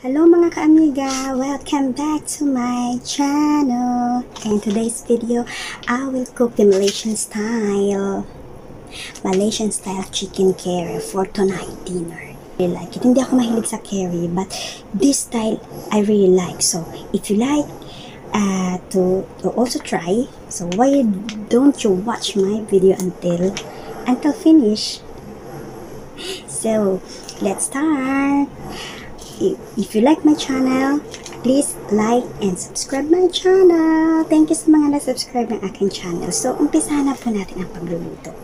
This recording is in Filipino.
Hello mga kaamiga! Welcome back to my channel! In today's video, I will cook the Malaysian style Malaysian style chicken curry for tonight dinner. I really like it. Hindi ako mahilig sa curry but this style I really like. So if you like uh, to, to also try, so why don't you watch my video until until finish? So let's start! If you like my channel, please like and subscribe my channel. Thank you sa mga na-subscribe ng aking channel. So, umpisahan na po natin ang pagluluto.